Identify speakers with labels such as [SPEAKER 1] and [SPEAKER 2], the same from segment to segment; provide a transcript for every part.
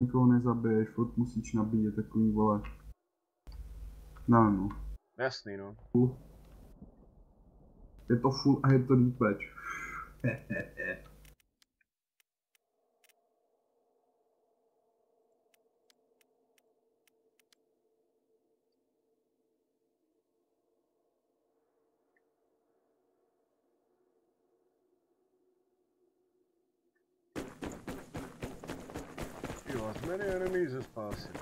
[SPEAKER 1] nikoho nezabiješ, furt musíš nabíjet takový vole. No, no.
[SPEAKER 2] Jasný, no.
[SPEAKER 1] Full. Je to full a je to deep patch.
[SPEAKER 2] You as many enemies as possible.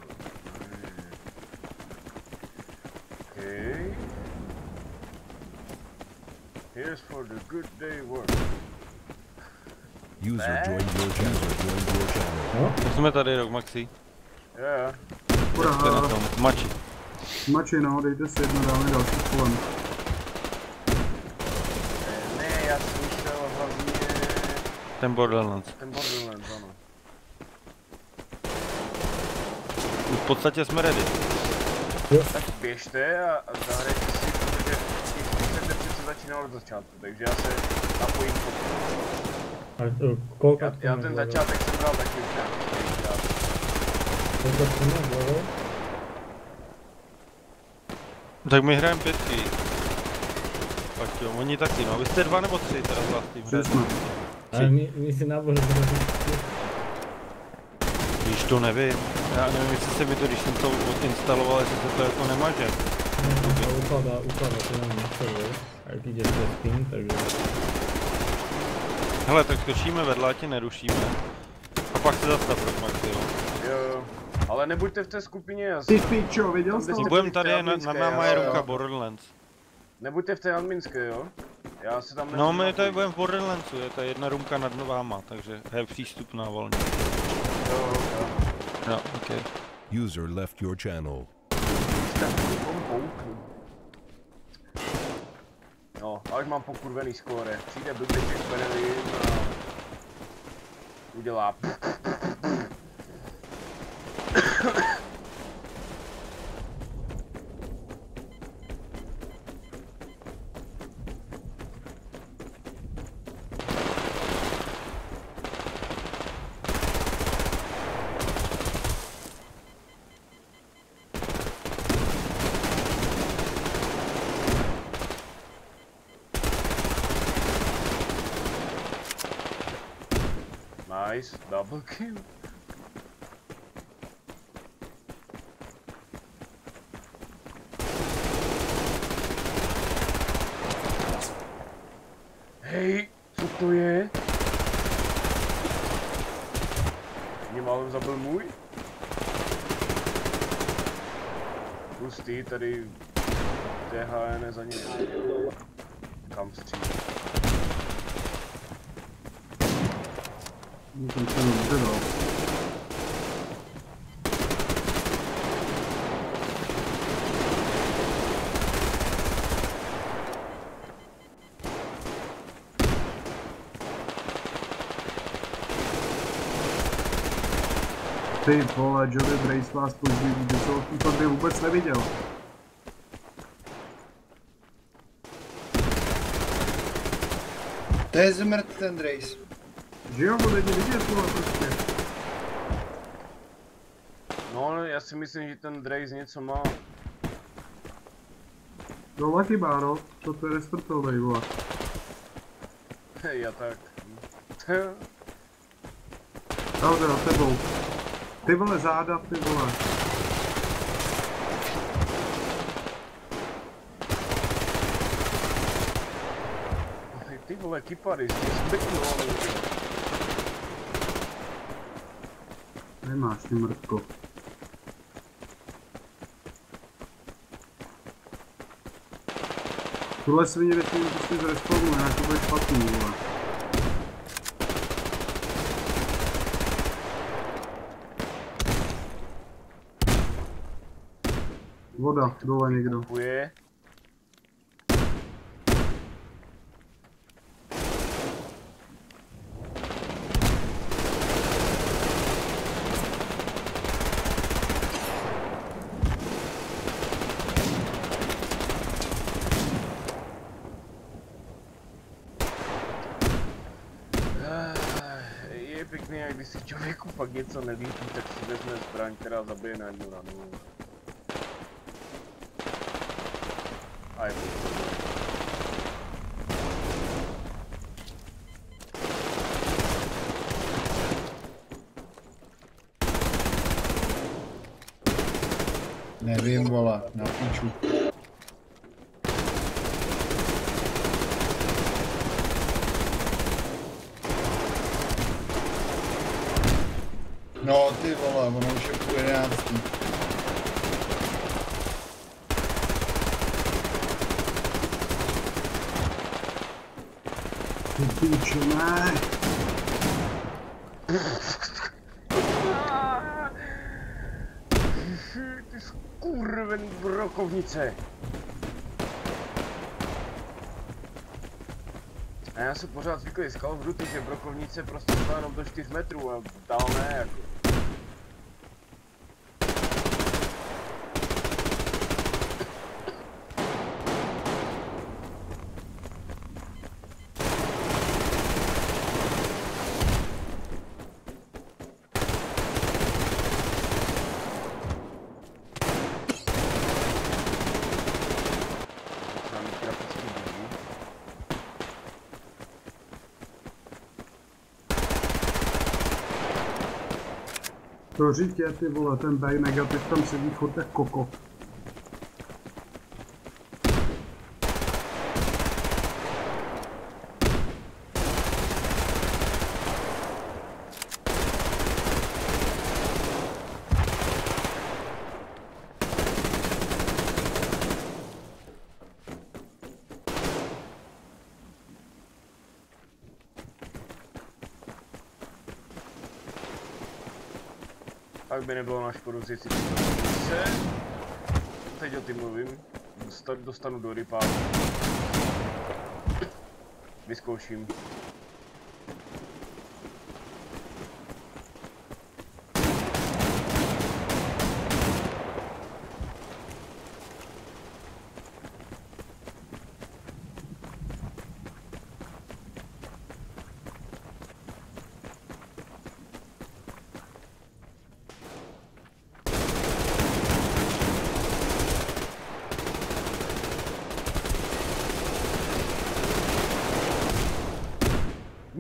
[SPEAKER 2] Okay. Here's for the good day work.
[SPEAKER 3] User
[SPEAKER 2] Back.
[SPEAKER 3] joined your channel. Joined your channel.
[SPEAKER 4] Tak jsme tady, Rock Maxi.
[SPEAKER 2] Yeah.
[SPEAKER 4] Jste na
[SPEAKER 1] Kurá,
[SPEAKER 4] tom, mači.
[SPEAKER 1] mači no, dejte si jedno, dáme další kolem.
[SPEAKER 2] Eh, Ne, já jsem myslel hlavně
[SPEAKER 4] Ten Borderlands.
[SPEAKER 2] ten Borderlands,
[SPEAKER 4] v podstatě jsme ready.
[SPEAKER 2] Tak běžte a, a zahrajte si, protože těch přece začínal od začátku, takže já se napojím po
[SPEAKER 5] Ale to, kolikrát
[SPEAKER 2] já, já ten začátek jsem dal taky už nějaký?
[SPEAKER 4] Tak my hrajeme pětky. Pak jo, oni taky, no. Vy jste dva nebo tři teda
[SPEAKER 1] Tři
[SPEAKER 4] hrajete?
[SPEAKER 5] my, my si nábože
[SPEAKER 4] Když to nevím. Já nevím, jestli se mi to, když jsem to odinstaloval, jestli se to jako nemaže.
[SPEAKER 5] to ukladá, ukladá to. A jak jdeš bez ping, takže...
[SPEAKER 4] Hele, tak skočíme vedle, tě nerušíme. A pak se zastav, Rock Maxi, jo.
[SPEAKER 2] Jo, jo. Ale nebuďte v té skupině, já
[SPEAKER 1] Ty pičo, viděl jsi to?
[SPEAKER 4] Budem tady, na, na náma je ruka Borderlands.
[SPEAKER 2] Nebuďte v té adminské, jo? Já se tam
[SPEAKER 4] No, my tady budeme v Borderlandsu, je tady jedna rumka nad váma, takže je přístupná volně.
[SPEAKER 2] Jo, jo.
[SPEAKER 4] Jo, ok.
[SPEAKER 3] User left your channel.
[SPEAKER 2] No, a už mám pokurvený skóre. Přijde blbeček a udělá Nice, double kill. Hej, co to je? Mě málem zabil můj? Pustý, tady THN je za ním. Kam
[SPEAKER 1] Jsem. Ty vole, Johnny Brace vás pozdí, že to to by vůbec neviděl.
[SPEAKER 6] To je zmrt ten Drace.
[SPEAKER 1] Že jo, bude vidět, vole, prostě.
[SPEAKER 2] No, já si myslím, že ten Draze něco má.
[SPEAKER 1] Dole chyba, no. To to je restartovej, vole.
[SPEAKER 2] Hej, já tak.
[SPEAKER 1] Dobře, za tebou. Ty vole, záda, ty vole.
[SPEAKER 2] Ty vole, kypary, jsi zbytnul.
[SPEAKER 1] Nemáš, ty mrtko. Tuhle svině většinou prostě zrespawnu, jinak to bude špatný, vole. Voda, dole někdo.
[SPEAKER 2] Kupuje. Ah, Je pěkný, jak když si člověku fakt něco nelíbí, tak si vezme zbraň, která zabije na jednu ranu. A je to
[SPEAKER 6] Nevím, vole, na píču. No ty vole, ono už je půl jedenáctý.
[SPEAKER 1] Ty píčo, ne.
[SPEAKER 2] Ty skurvený brokovnice. A já jsem pořád zvyklý z Call of Duty, že brokovnice prostě jenom do 4 metrů a dál ne jako.
[SPEAKER 1] To řítě, ty vole, ten B negativ tam sedí furt jak koko.
[SPEAKER 2] Pak by nebylo na škodu zjistit si se. Teď o tím mluvím. Dosta- dostanu do rypáku. Vyzkouším.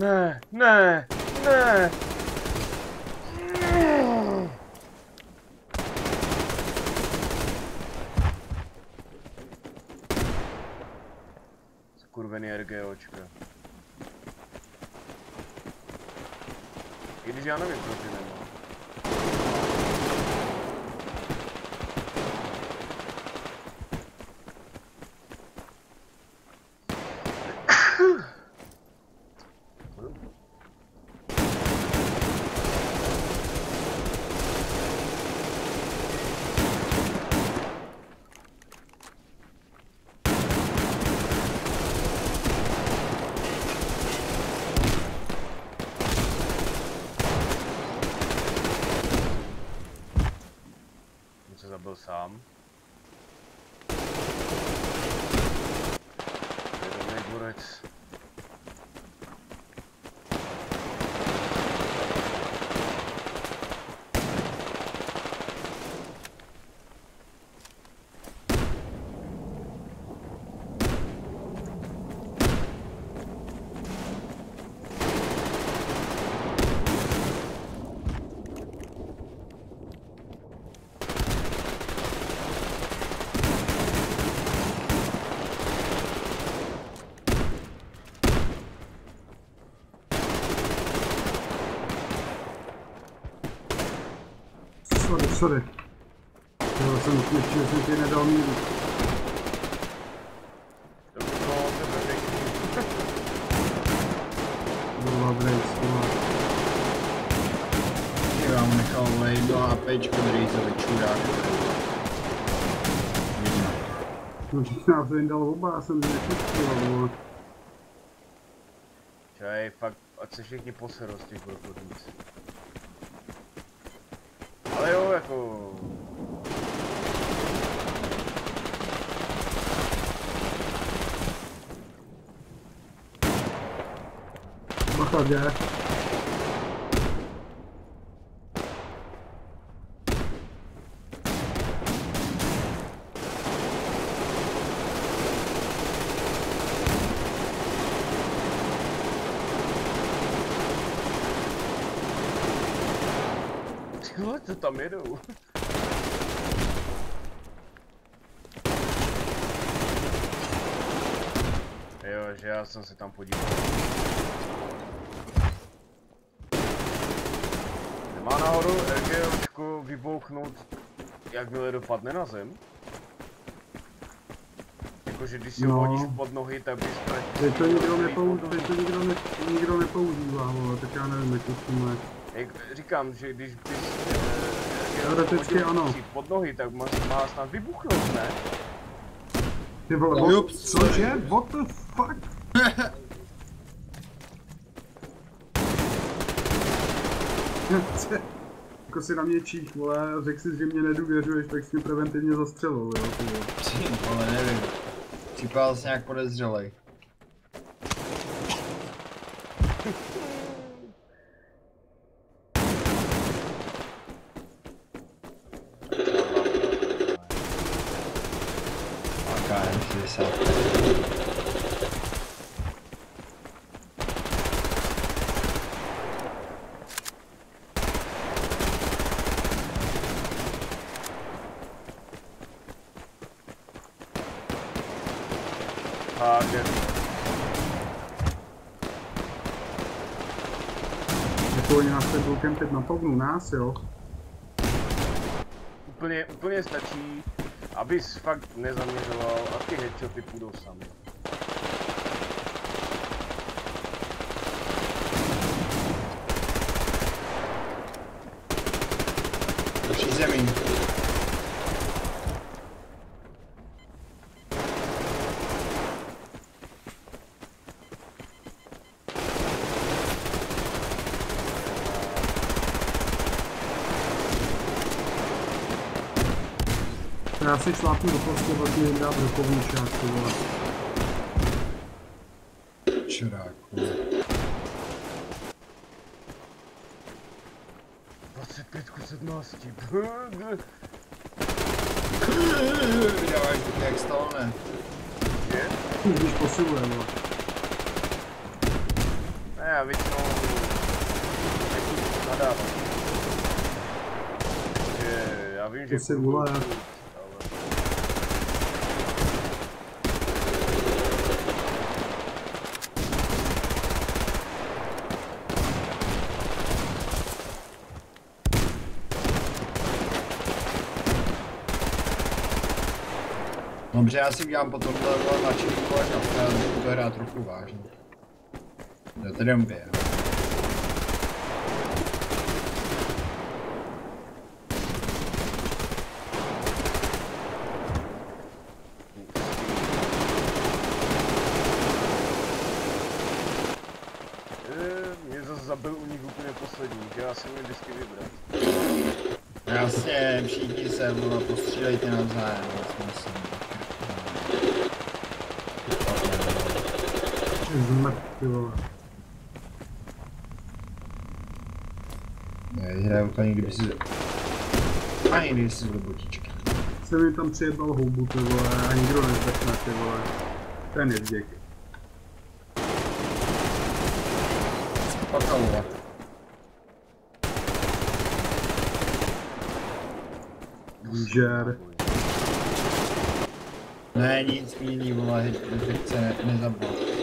[SPEAKER 2] Ne, ne, ne. Skurvený RGOčka. I když já nevím, proč je se
[SPEAKER 1] Sorry, sorry. Jo, jsem ještě, že jsem ti nedal míru.
[SPEAKER 2] To.
[SPEAKER 1] Kurva, ty vole.
[SPEAKER 6] Já vám nechal vlejt do APčko Drizzovi, čurák. Vidíme.
[SPEAKER 1] No, že nás jen dal oba, já jsem nepustil, vole.
[SPEAKER 2] Čaj, fakt, ať se všichni poserou z těch brokovnic. Ale jo, co tam jedou? Jo, že já jsem se tam podíval. Nemá náhodou RGOčko vybouchnout, jakmile dopadne na zem? Jakože když si
[SPEAKER 1] No.
[SPEAKER 2] hodíš pod nohy, tak bys
[SPEAKER 1] Teď to nikdo, nepou, teď to nikdo, ne, nikdo nepoužívá, vole, tak já nevím, jak to s tím je.
[SPEAKER 2] Jak říkám, že když bys
[SPEAKER 1] Teoreticky ano.
[SPEAKER 2] pod nohy, tak má, má snad vybuchnout, ne?
[SPEAKER 1] Ty vole,
[SPEAKER 6] No,
[SPEAKER 1] what,
[SPEAKER 6] jups,
[SPEAKER 1] cože? What the fuck? jako si na mě čích, vole, a řekl si, že mě nedůvěřuješ, tak jsi mě preventivně zastřelil, jo, ty vole.
[SPEAKER 6] Ty vole, nevím. Připadal jsi nějak podezřelej.
[SPEAKER 1] Oni nás teď budou kempit na pognu, nás, jo.
[SPEAKER 2] Úplně, úplně stačí, abys fakt nezaměřoval a ty headshoty půjdou sami.
[SPEAKER 1] Já si šlápnu do prostě dát rokovní část, ty vole.
[SPEAKER 6] Čurák.
[SPEAKER 2] 25 ku 17.
[SPEAKER 6] Vydáváš taky jak Stallone.
[SPEAKER 2] Je?
[SPEAKER 1] Když posiluje, vole.
[SPEAKER 2] Ne, já většinou nechci. Takže já vím, že...
[SPEAKER 1] To si
[SPEAKER 6] Dobře, já si udělám potom tohle načení vole kafe a budu to hrát trochu vážně.
[SPEAKER 2] Eh, Mě zase zabil u nich úplně poslední, že já si umím vždycky vybrat.
[SPEAKER 6] Jasně, všichni se vole, postřílejte navzájem, já si myslím.
[SPEAKER 1] Zmrt, ty vole.
[SPEAKER 6] Ne, hraju to ani kdyby si... Ani kdyby si do botičky.
[SPEAKER 1] Se mi tam přijebal houbu, ty vole, a nikdo nezdechne, ty vole. Ten je vděk.
[SPEAKER 6] Pakalova.
[SPEAKER 1] Žer.
[SPEAKER 6] Ne, nic milý, vole, infekce ne, nezabal.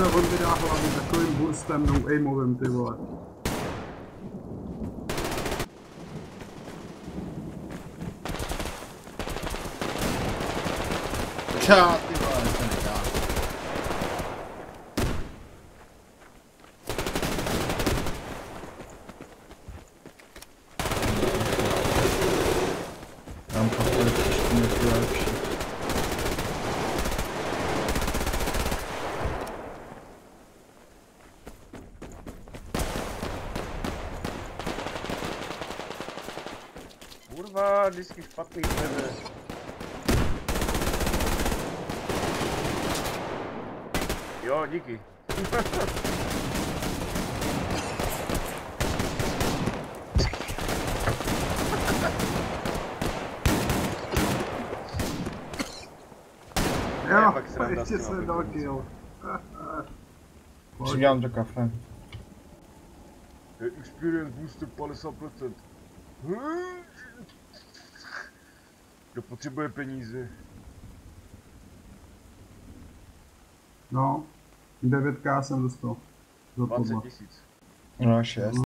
[SPEAKER 1] Ty vole, on vydá hlavně takovým burstem, no aimovým, ty vole.
[SPEAKER 6] Čá, ty vole, to nedá. Tam pokoje trošku něco lepší.
[SPEAKER 2] Kurva, vždycky špatný tebe. Jo, díky.
[SPEAKER 1] Jo,
[SPEAKER 2] pak sranda s
[SPEAKER 1] ještě
[SPEAKER 2] těma
[SPEAKER 1] jsem dal
[SPEAKER 2] pitomci.
[SPEAKER 1] kill.
[SPEAKER 6] Si dělám to kafe.
[SPEAKER 2] Experience booster 50%. Kdo potřebuje peníze?
[SPEAKER 1] No, 9k jsem dostal. Za
[SPEAKER 2] 20
[SPEAKER 1] tohle.
[SPEAKER 2] tisíc.
[SPEAKER 6] No, šest.